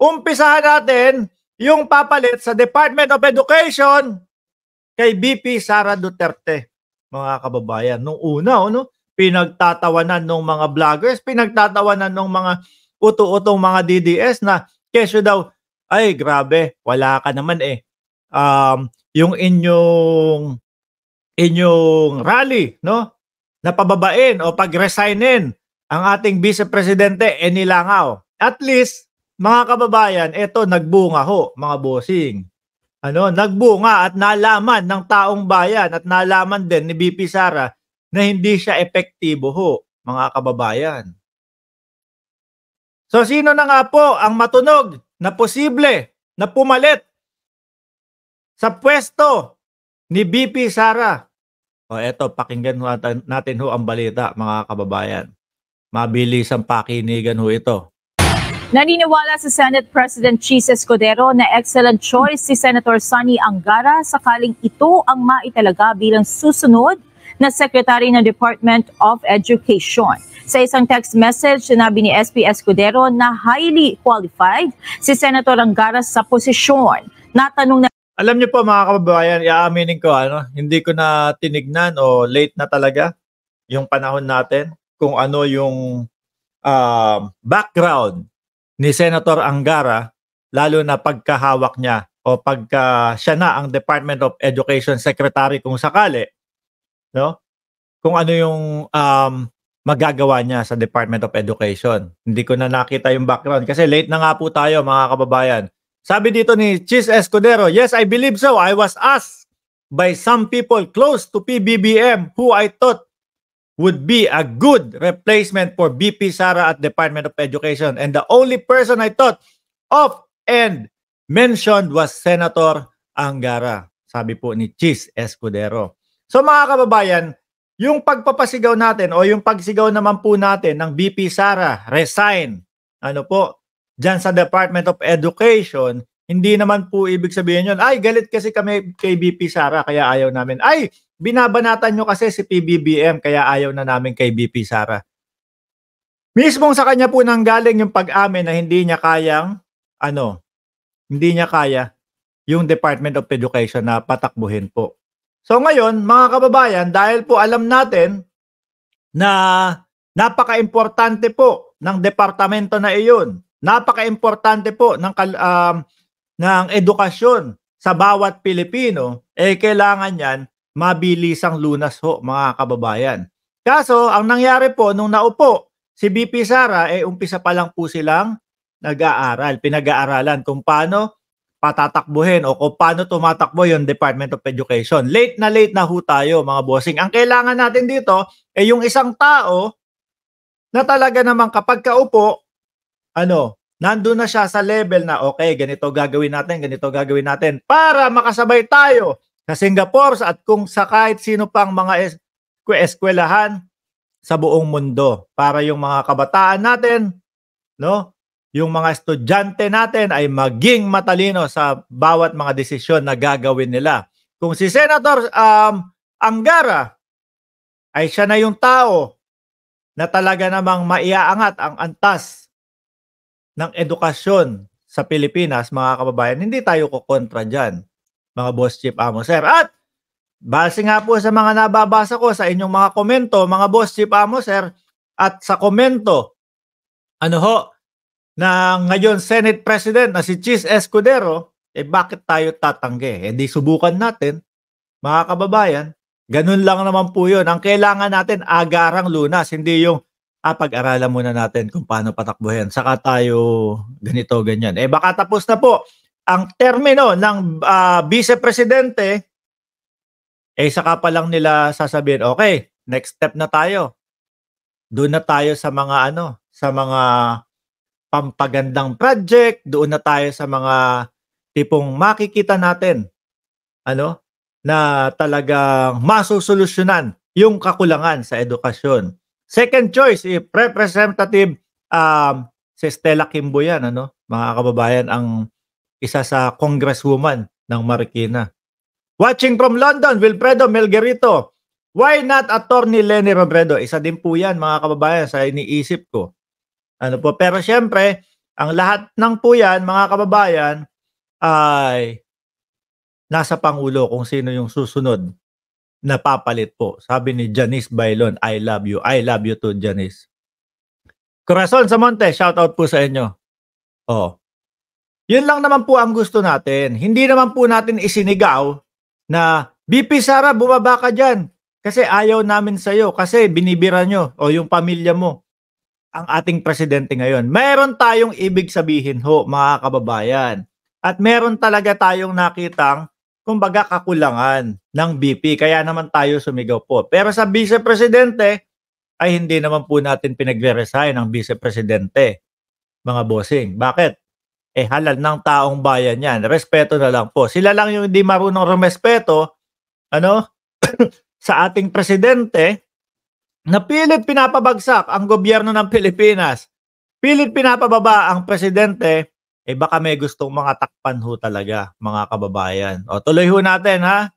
umpisahan natin yung papalit sa Department of Education kay BP Sara Duterte, mga kababayan. Nung una, ano, pinagtatawanan ng mga vloggers, pinagtatawanan ng mga uto-utong mga DDS na kesyo daw, ay grabe, wala ka naman eh. Um, yung inyong inyong rally, no? Napababain o pag-resignin ang ating vice presidente eh nilangaw. At least mga kababayan, ito nagbunga ho, mga bossing. Ano, nagbunga at nalaman ng taong bayan at nalaman din ni BP Sara na hindi siya epektibo ho, mga kababayan. So sino na nga po ang matunog na posible na pumalit sa pwesto ni BP Sara? O eto, pakinggan natin, natin ho ang balita, mga kababayan. Mabilis ang pakinigan ho ito. Naniniwala si Senate President Chis Escudero na excellent choice si Senator Sonny Angara sakaling ito ang maitalaga bilang susunod na Secretary ng Department of Education. Sa isang text message, sinabi ni SP Escudero na highly qualified si Senator Angara sa posisyon. Natanong na Alam niyo po mga kababayan, iaaminin ko, ano, hindi ko na tinignan o late na talaga yung panahon natin kung ano yung uh, background ni Senator Angara lalo na pagkahawak niya o pagka siya na ang Department of Education Secretary kung sakali no kung ano yung um, magagawa niya sa Department of Education. Hindi ko na nakita yung background kasi late na nga po tayo mga kababayan. Sabi dito ni Chis Escudero, Yes, I believe so. I was asked by some people close to PBBM who I thought would be a good replacement for BP Sara at Department of Education. And the only person I thought of and mentioned was Senator Angara. Sabi po ni Chis Escudero. So mga kababayan, yung pagpapasigaw natin o yung pagsigaw naman po natin ng BP Sara, resign, ano po, dyan sa Department of Education, hindi naman po ibig sabihin yun, ay galit kasi kami kay BP Sara kaya ayaw namin. Ay, binabanatan nyo kasi si PBBM kaya ayaw na namin kay BP Sara. Mismong sa kanya po nang galing yung pag-amin na hindi niya kayang, ano, hindi niya kaya yung Department of Education na patakbuhin po. So ngayon, mga kababayan, dahil po alam natin na napaka-importante po ng departamento na iyon, napaka-importante po ng, um, ng edukasyon sa bawat Pilipino, eh kailangan yan mabilisang lunas ho mga kababayan. Kaso ang nangyari po nung naupo si BP Sara eh umpisa pa lang po silang nag-aaral, pinag-aaralan kung paano patatakbuhin o kung paano tumatakbo yung Department of Education. Late na late na ho tayo mga bossing. Ang kailangan natin dito ay eh, yung isang tao na talaga naman kapag kaupo, ano, nandun na siya sa level na okay, ganito gagawin natin, ganito gagawin natin para makasabay tayo sa Singapore at kung sa kahit sino pang mga es- eskwelahan sa buong mundo para yung mga kabataan natin, no? Yung mga estudyante natin ay maging matalino sa bawat mga desisyon na gagawin nila. Kung si Senator um, Angara ay siya na yung tao na talaga namang maiaangat ang antas ng edukasyon sa Pilipinas, mga kababayan, hindi tayo kukontra dyan mga boss chief amo sir. At base nga po sa mga nababasa ko sa inyong mga komento, mga boss chief amo sir, at sa komento, ano ho, na ngayon Senate President na si Chis Escudero, eh bakit tayo tatanggi? Eh di subukan natin, mga kababayan. Ganun lang naman po yun. Ang kailangan natin, agarang lunas, hindi yung ah, pag-aralan muna natin kung paano patakbuhin. Saka tayo ganito, ganyan. Eh baka tapos na po ang termino ng uh, vice presidente eh saka pa lang nila sasabihin, okay, next step na tayo. Doon na tayo sa mga ano, sa mga pampagandang project, doon na tayo sa mga tipong makikita natin ano na talagang masusolusyonan yung kakulangan sa edukasyon. Second choice, if representative um, si Stella Kimbo yan, ano, mga kababayan, ang isa sa congresswoman ng Marikina. Watching from London, Wilfredo Melgerito. Why not Attorney Lenny Robredo? Isa din po yan mga kababayan sa iniisip ko. Ano po, pero siyempre, Ang lahat ng po yan, mga kababayan, ay nasa Pangulo kung sino yung susunod na papalit po. Sabi ni Janice Bailon, I love you. I love you too, Janice. Corazon sa Monte, shout out po sa inyo. Oh. Yun lang naman po ang gusto natin. Hindi naman po natin isinigaw na BP Sara, bumaba ka dyan. Kasi ayaw namin sa'yo. Kasi binibira nyo o yung pamilya mo ang ating presidente ngayon. Meron tayong ibig sabihin ho, mga kababayan. At meron talaga tayong nakitang kumbaga kakulangan ng BP. Kaya naman tayo sumigaw po. Pero sa vice-presidente, ay hindi naman po natin pinagre-resign ang vice-presidente, mga bossing. Bakit? Eh halal ng taong bayan yan. Respeto na lang po. Sila lang yung hindi marunong rumespeto ano, sa ating presidente na pilit pinapabagsak ang gobyerno ng Pilipinas. Pilit pinapababa ang presidente eh baka may gustong mga takpan ho talaga, mga kababayan. O tuloy ho natin ha.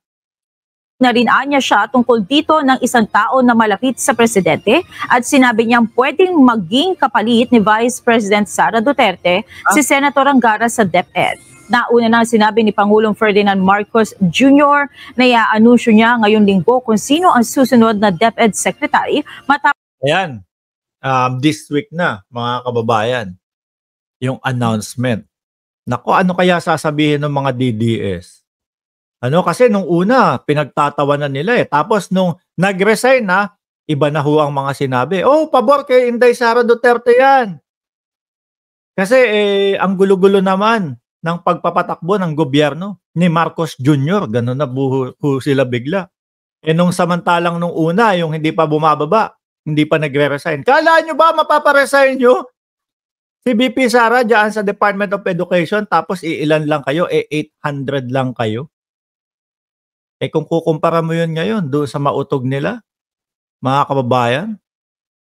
Na rin anya siya tungkol dito ng isang tao na malapit sa presidente at sinabi niyang pwedeng maging kapalit ni Vice President Sara Duterte si Senator Angara sa DepEd. Nauna nang sinabi ni Pangulong Ferdinand Marcos Jr. na iaanunsyo niya ngayong linggo kung sino ang susunod na DepEd Secretary matapos Ayan. Um, this week na, mga kababayan, yung announcement. Nako, ano kaya sasabihin ng mga DDS? Ano kasi nung una, pinagtatawanan nila eh. Tapos nung nag-resign na, iba na ho ang mga sinabi. Oh, pabor kay Inday Sara Duterte yan. Kasi eh, ang gulo-gulo naman ng pagpapatakbo ng gobyerno ni Marcos Jr. Ganun na buho ho sila bigla. Eh nung samantalang nung una, yung hindi pa bumababa, hindi pa nagre-resign. Kala nyo ba mapaparesign nyo? Si BP Sara dyan sa Department of Education tapos iilan lang kayo, eh 800 lang kayo. Eh kung kukumpara mo yun ngayon doon sa mautog nila, mga kababayan,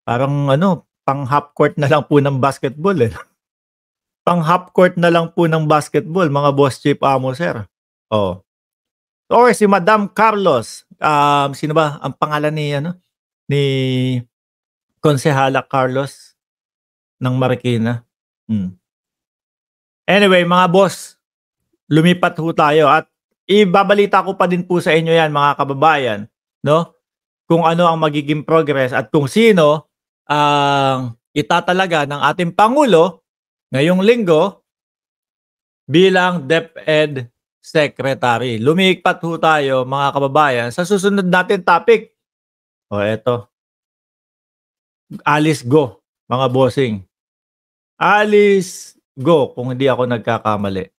parang ano, pang half court na lang po ng basketball eh. pang half court na lang po ng basketball, mga boss chief amo sir. Oh. Or si Madam Carlos, um, sino ba ang pangalan ni ano ni Konsehala Carlos ng Marikina. Hmm. Anyway, mga boss, lumipat ho tayo at ibabalita ko pa din po sa inyo yan mga kababayan, no? Kung ano ang magiging progress at kung sino ang itatalaga ng ating Pangulo ngayong linggo bilang DepEd Secretary. Lumipat ho tayo mga kababayan sa susunod natin topic. O eto. Alice Go, mga bossing. Alice Go, kung hindi ako nagkakamali.